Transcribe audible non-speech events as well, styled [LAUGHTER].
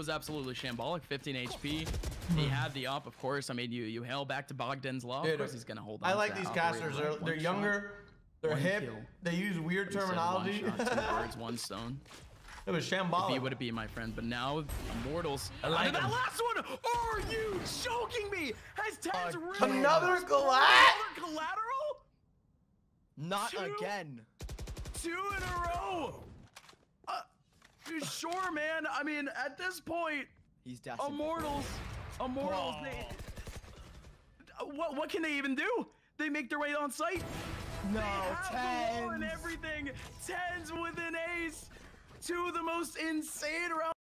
was absolutely shambolic. 15 HP. He hmm. had the up, of course. I mean, you you hail back to Bogdan's law. Of course, he's gonna hold on. I like that these casters. They're, they're younger. They're one hip. kill. They use weird He said one terminology. shot, two [LAUGHS] birds, one stone. it was If he shambolic. would it be my friend, but now Immortals. I like that last one. Are you joking me? Has TenZ Again. really Another Another collateral? Not Two? again. Two in a row. Sure, man. I mean, at this point, He's destined. Immortals, Immortals. They, what what can they even do? They make their way on site. No, They have the wall and everything. TenZ with an ace. Two of the most insane rounds.